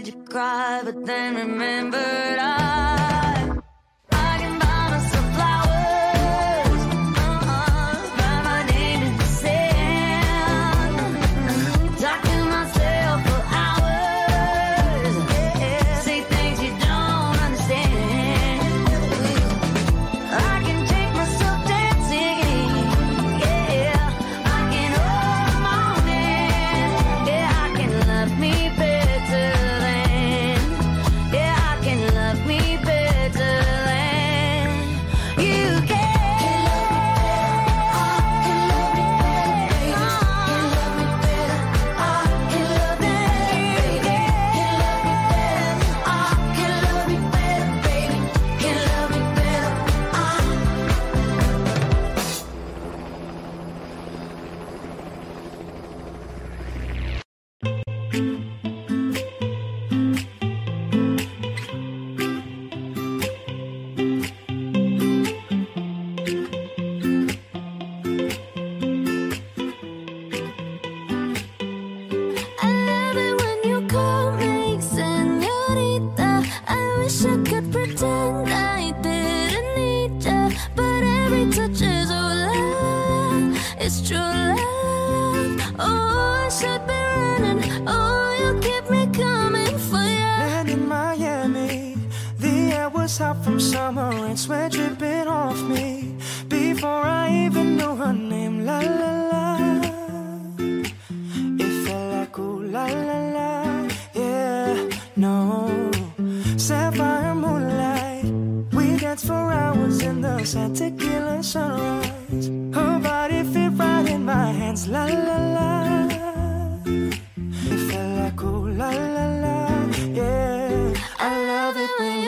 did you cry, but then remembered I.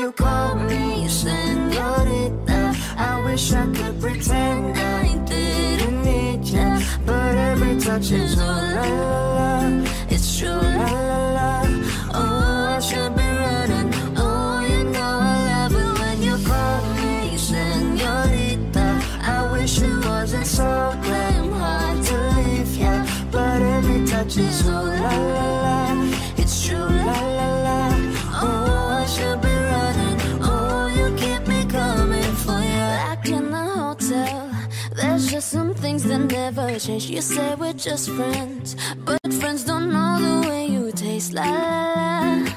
you call me senorita? I wish I could pretend I didn't need ya But every touch is oh la la It's true la la la Oh, I should be running. Oh, you know I love it when you call me senorita. I wish it wasn't so damn hard to leave ya But every touch is oh la la some things that never change. You say we're just friends, but friends don't know the way you taste. La la la.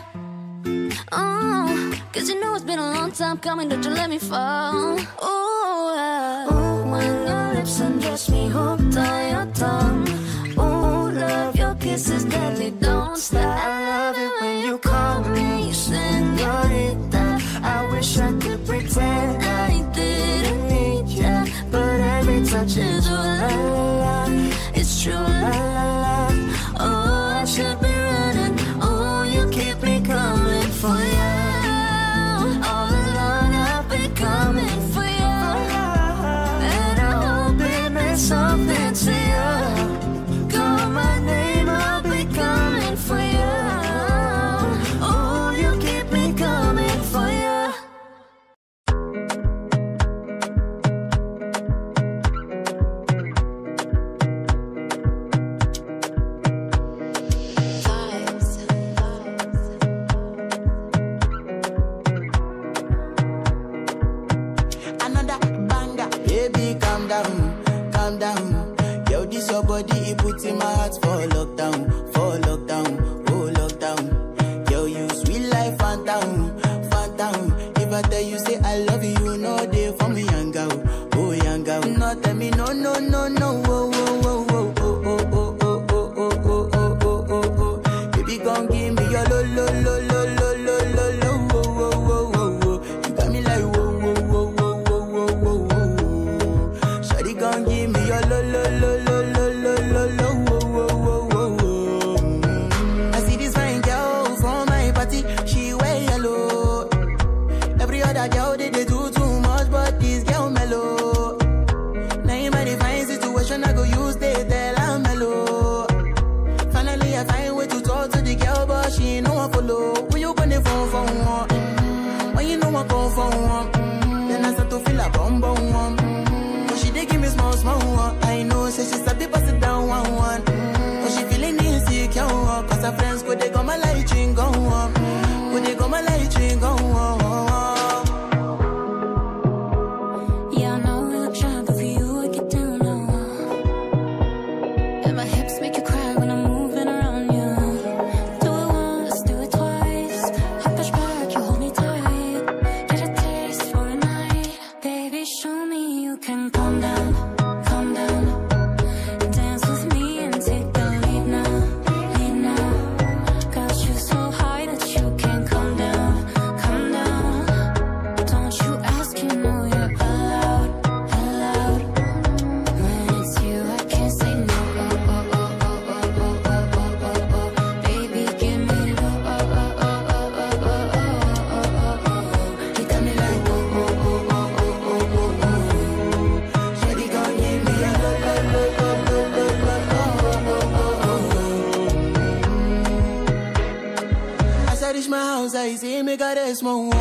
Oh, cause you know it's been a long time coming, don't you let me fall. Oh, uh, when your lips undress me, hooked on your tongue. Oh, love, your kisses deadly, don't stop. See my heart for lockdown, for lockdown. my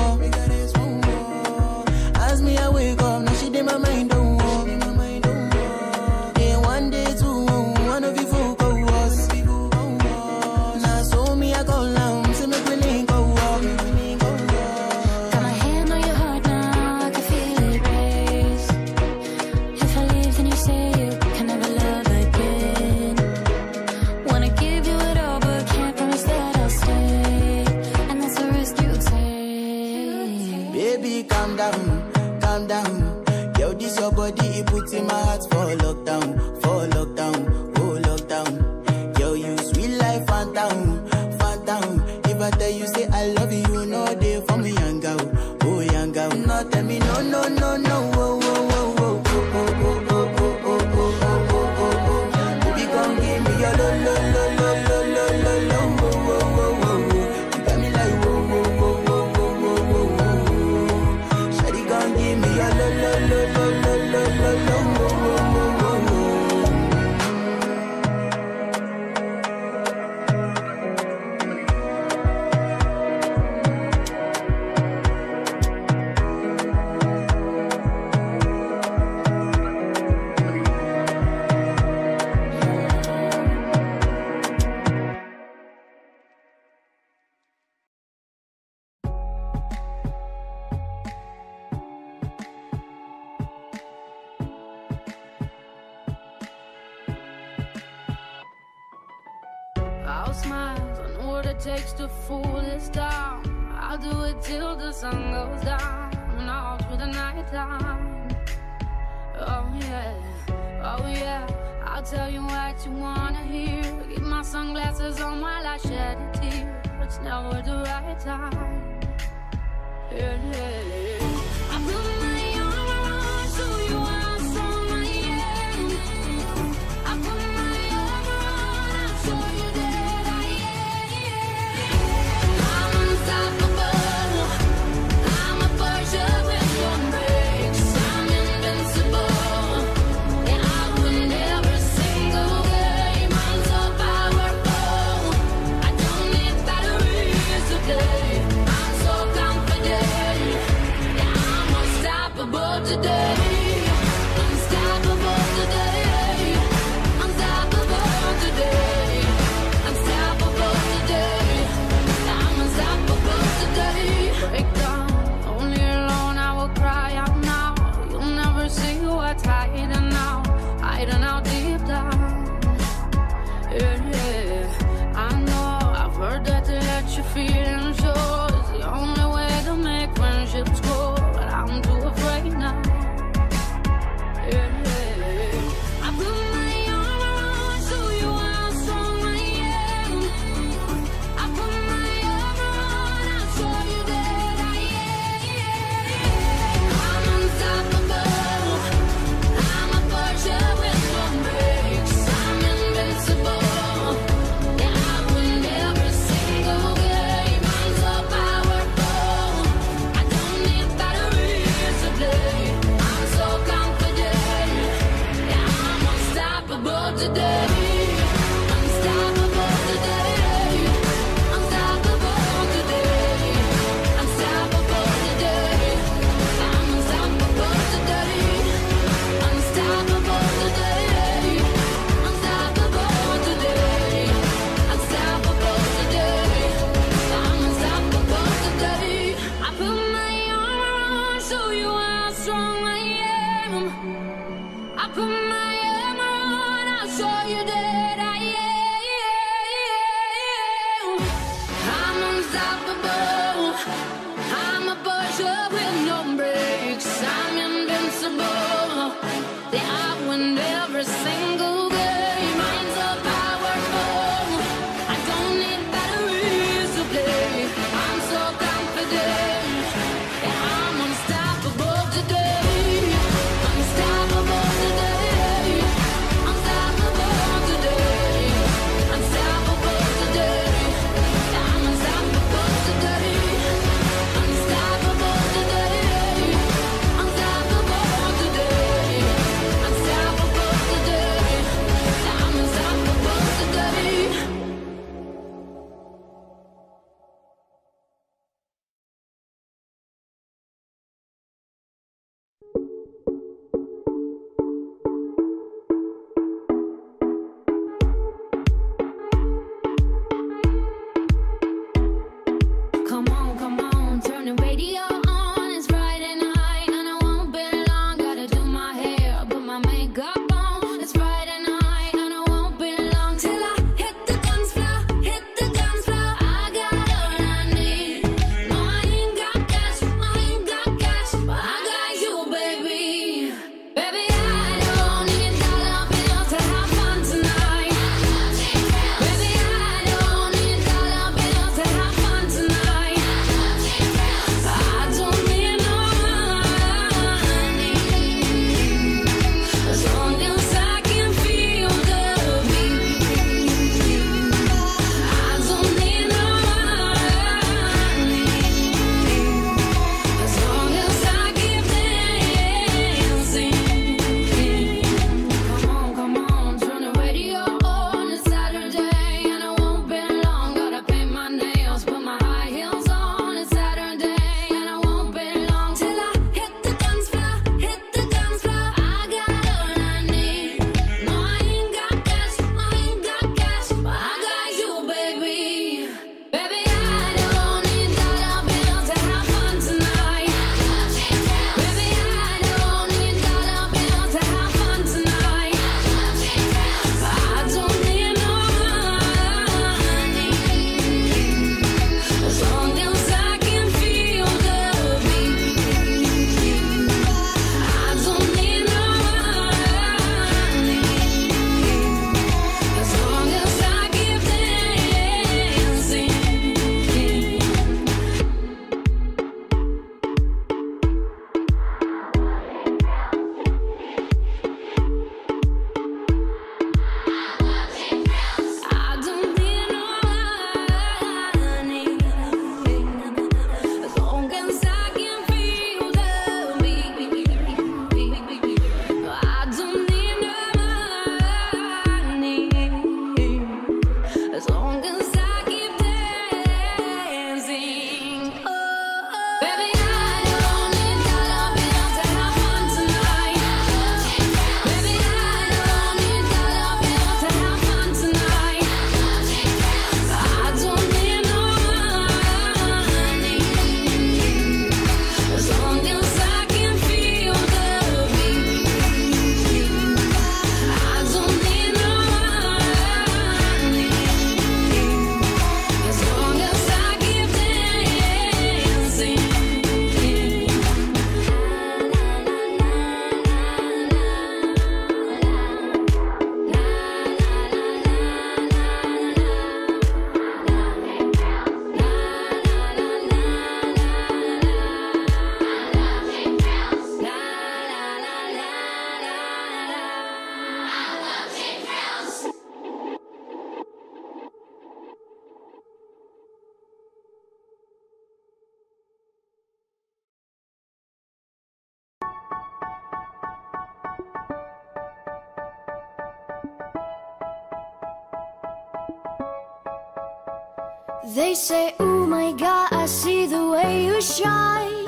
say, Oh my God, I see the way you shine.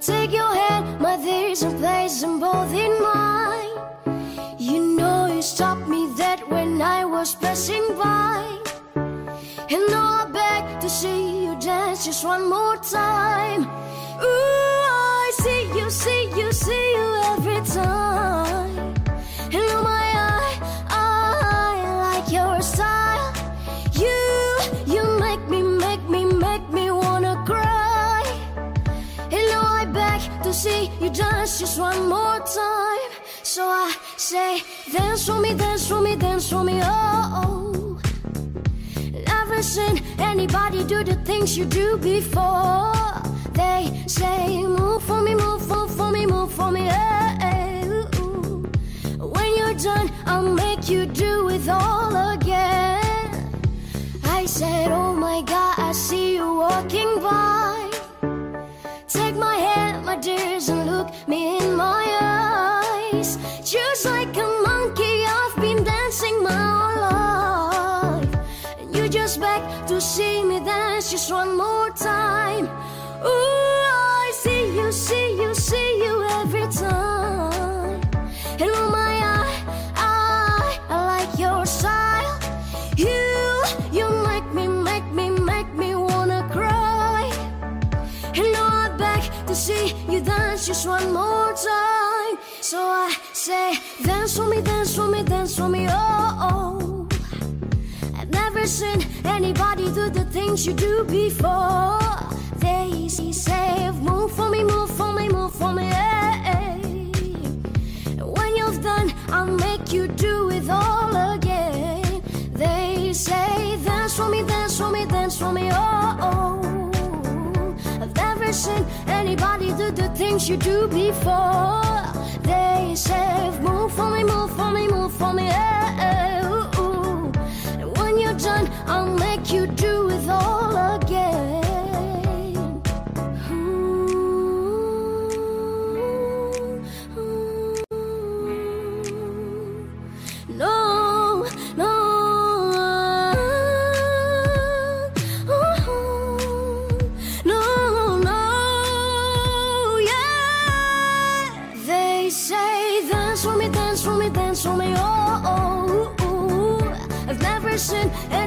Take your hand, my there's a place in both in mine. You know you stopped me dead when I was passing by. And now I beg to see you dance just one more time. Ooh, I see you, see you, see you dance just one more time. So I say, dance for me, dance for me, dance for me, oh. oh. Never seen anybody do the things you do before. They say, move for me, move, move for me, move for me, eh, eh, ooh, ooh. When you're done, I'll make you do it all again. I said, oh my God, I see you walking by. Take my hand, my and look me in my eyes. Just like a monkey, I've been dancing my whole life. And you just beg to see me dance just one more time. Ooh, I see you, see you, see you every time. Oh my, just one more time. So I say, dance for me, dance for me, dance for me, oh. oh. I've never seen anybody do the things you do before. They say, move for me, move for me, move for me, eh, eh. When you've done, I'll make you do it all again. They say, dance for me, dance for me, dance for me, oh. oh. Seen anybody do the things you do before. They say, move for me, move for me, move for me, eh, ooh, ooh. And when you're done, I'll make you do it all again.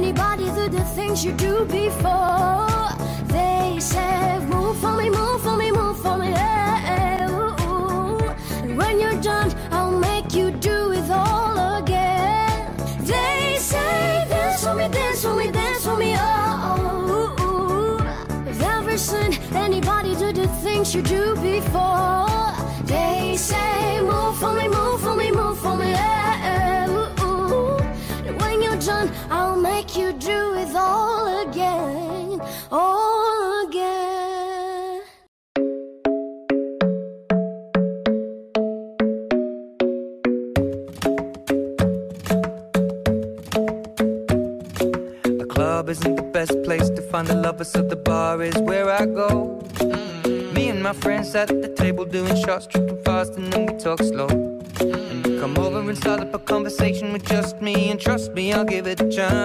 Anybody do the things you do before. They say move for me, move for me, move for me, ooh. And when you're done, I'll make you do it all again. They say dance for me, dance for me, dance for me, oh, oh. I've never seen anybody do the things you do before. They say move for me, move I'll you do it all again, all again. The club isn't the best place to find a lover, so the bar is where I go. Me and my friends at the table doing shots, tripping fast, and then we talk slow. And come over and start up a conversation with just me, and trust me, I'll give it a chance.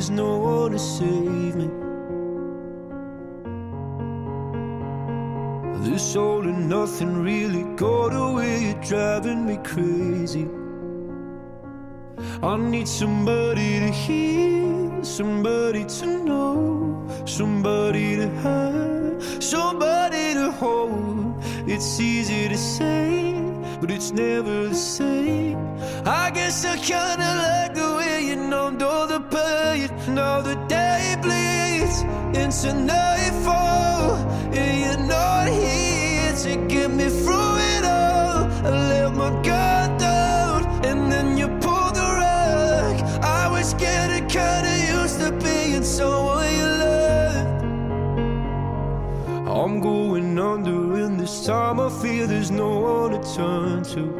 There's no one to save me. This all and nothing really got away, you're driving me crazy. I need somebody to hear, somebody to know, somebody to have, somebody to hold. It's easy to say, but it's never the same. I guess I kinda let the Now the day bleeds into nightfall, and you're not here to get me through it all. I let my guard down, and then you pulled the rug. I was getting kinda used to being someone you loved. I'm going under, and this time I feel there's no one to turn to.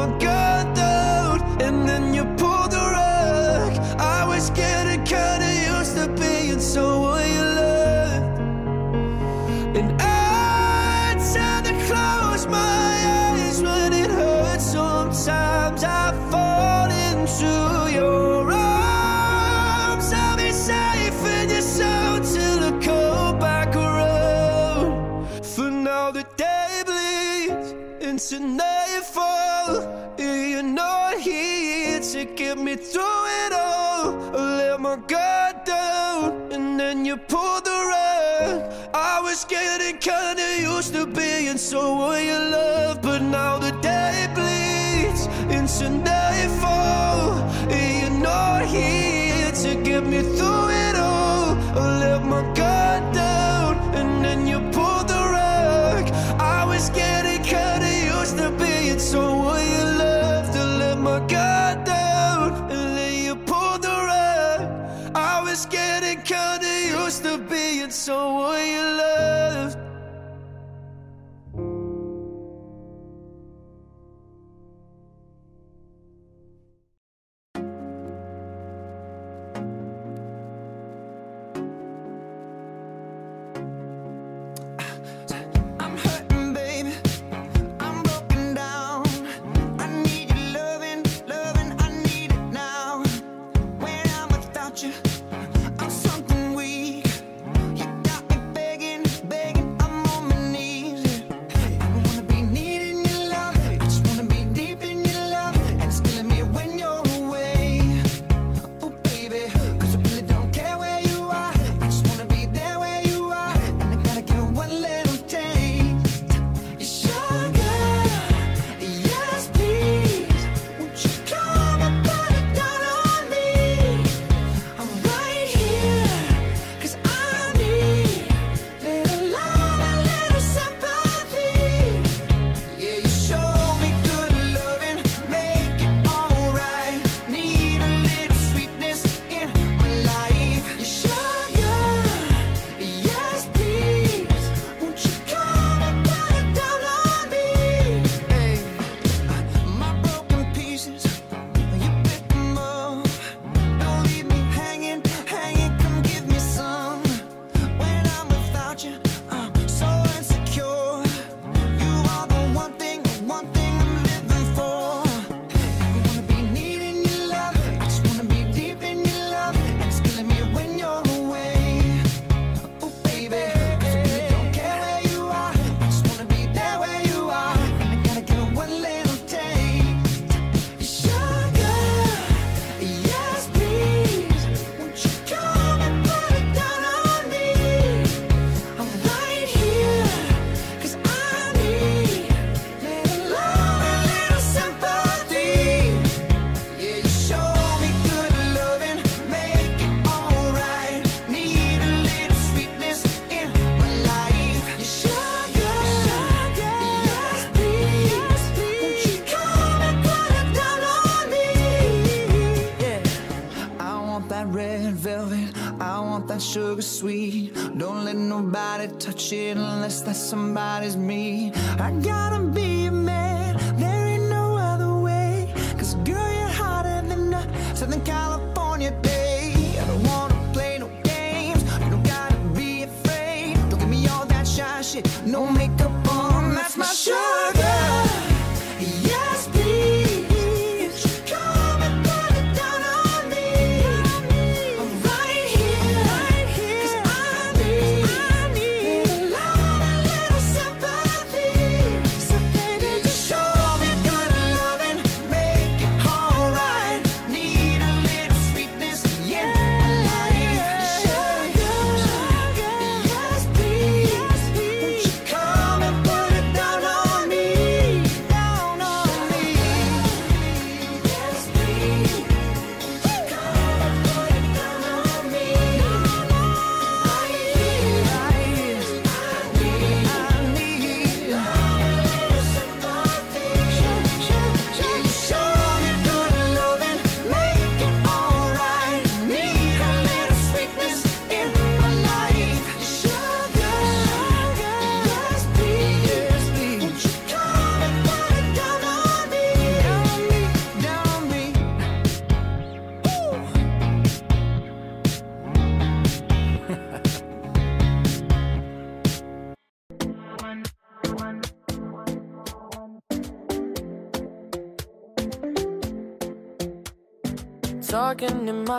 my God. and so were your love. But now the day bleeds into nightfall, and you're not here to get me through it all. I let my guard down, and then you pulled the rug. I was getting kinda used to being so were your love to let my guard down, and then you pulled the rug. I was getting kinda used to being so were your love.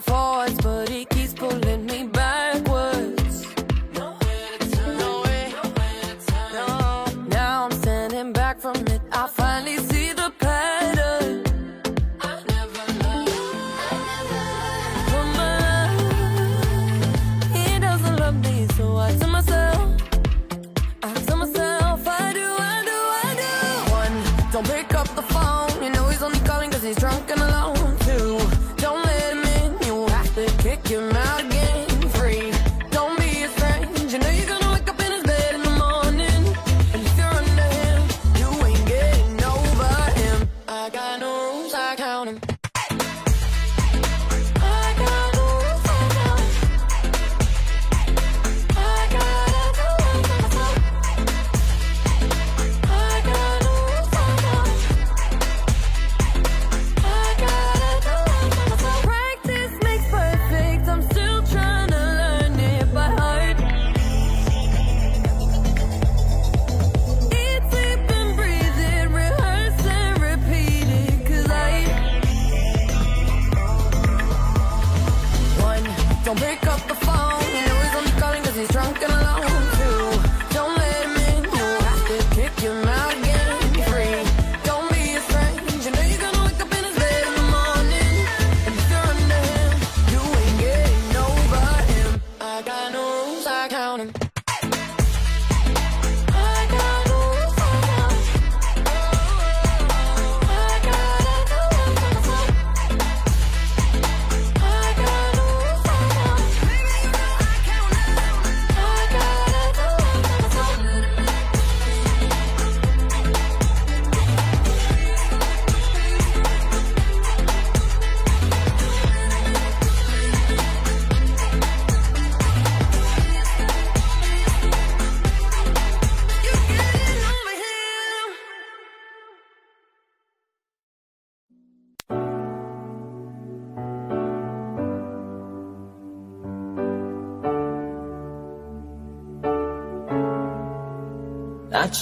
For.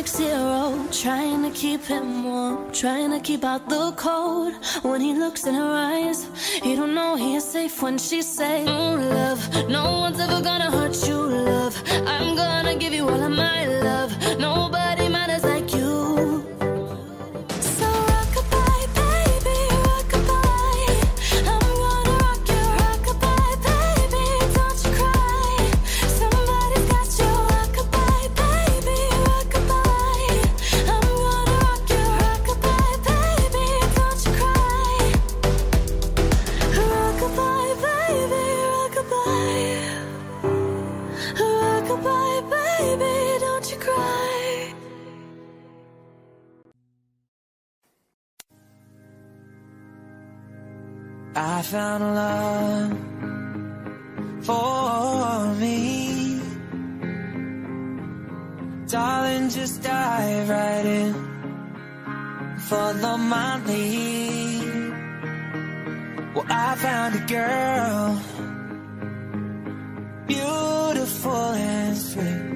perfect zero, trying to keep him warm, trying to keep out the cold. When he looks in her eyes, he don't know he is safe when she say, Oh love, no one's ever gonna hurt you, love. I'm gonna give you all of my love. Nobody found love for me. Darling, just dive right in. Follow my lead. Well, I found a girl. Beautiful and sweet.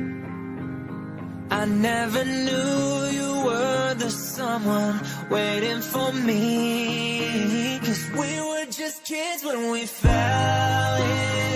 I never knew you were the someone waiting for me. Cause we were just kids when we fell in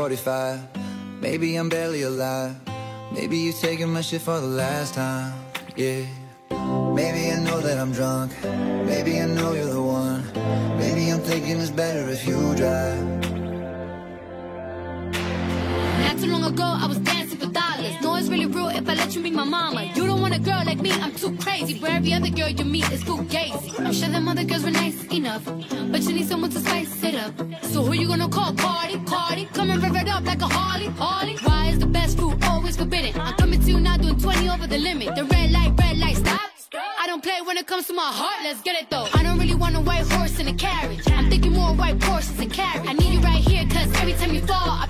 45 Maybe I'm barely alive. Maybe you're taking my shit for the last time. Yeah. Maybe I know that I'm drunk. Maybe I know you're the one. Maybe I'm thinking it's better if you drive. Not too long ago I was dancing for dollars. No, it's really rude if I let you meet my mama. You don't want a girl like me, I'm too crazy. Where every other girl you meet is too gazy I'm sure them other girls were nice enough But you need someone to spice let's get it though. I don't really want a white horse in a carriage. I'm thinking more white horses and carriage. I need you right here, cause every time you fall, I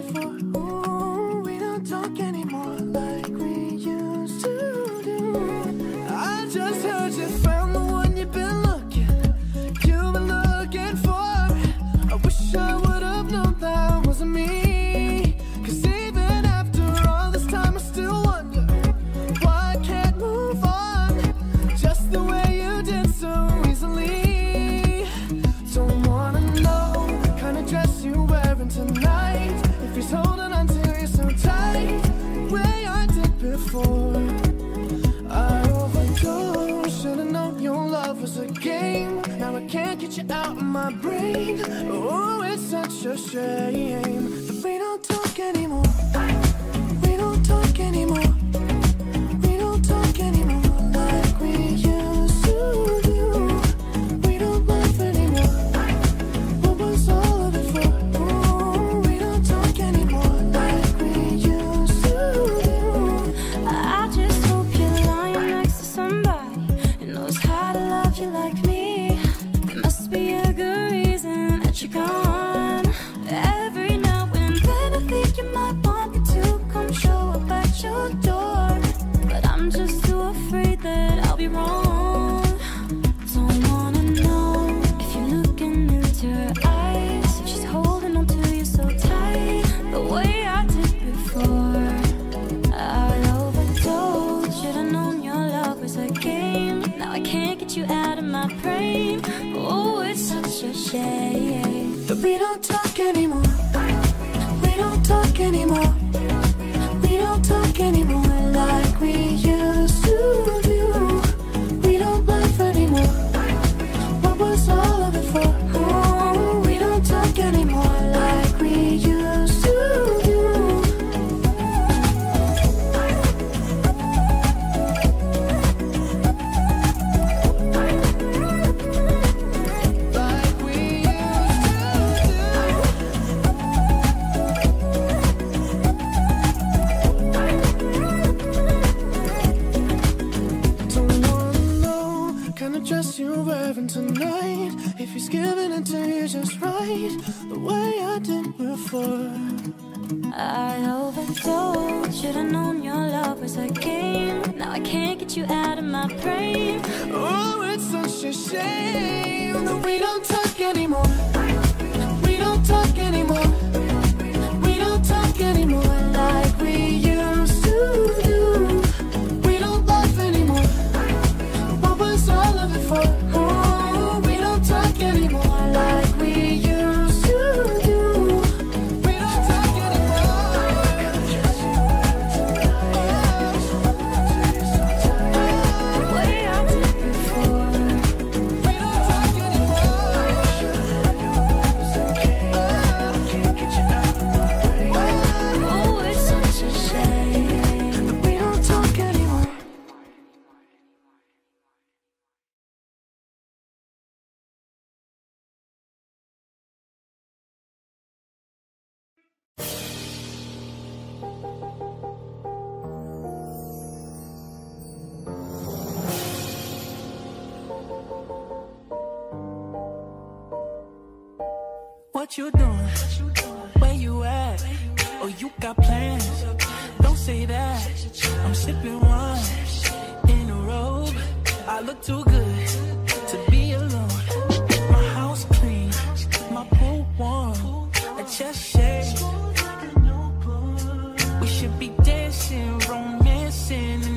straying what you doing? Where you at? Oh, you got plans? Don't say that. I'm sipping wine in a robe. I look too good to be alone. My house clean, my pool warm, a chest shake. We should be dancing, romancing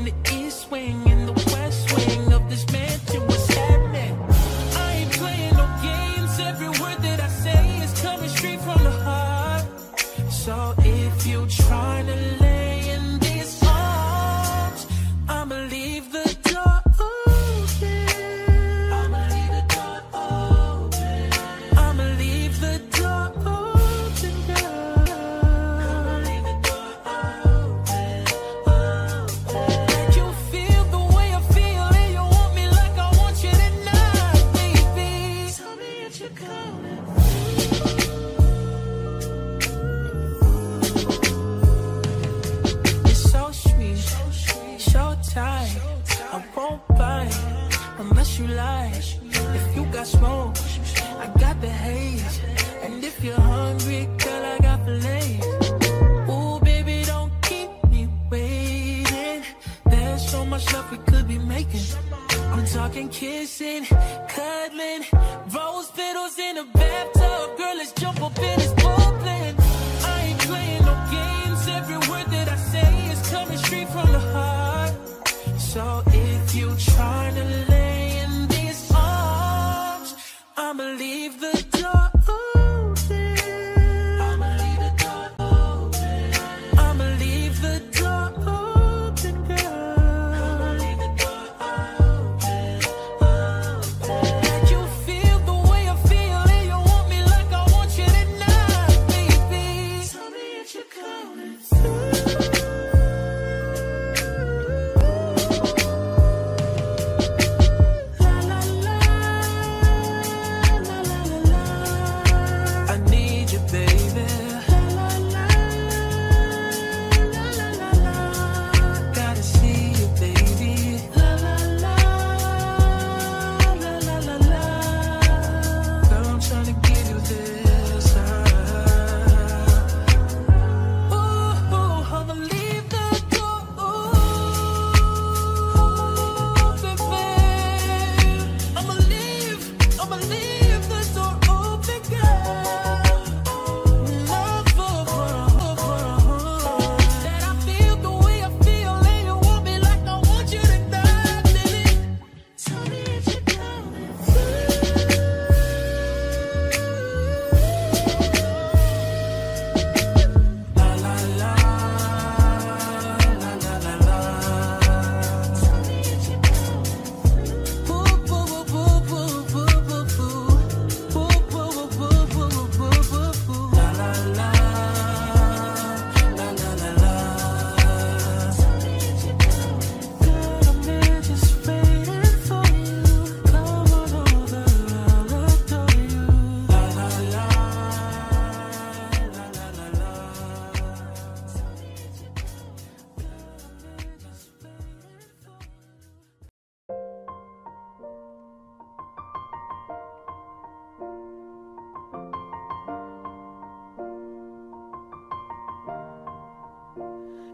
kissing, cuddling, rose petals in a bathtub. Girl, let's jump up in this bubbling. I ain't playing no games. Every word that I say is coming straight from the heart. So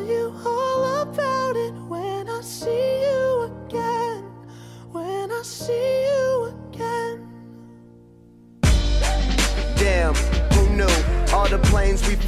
you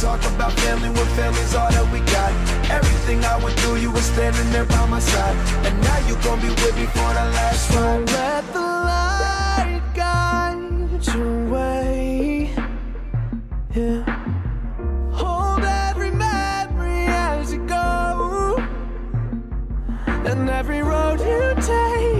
talk about family when family's all that we got? Everything I went through, you were standing there by my side. And now you gon' be with me for the last ride. Let the light guide your way. Yeah. Hold every memory as you go. And every road you take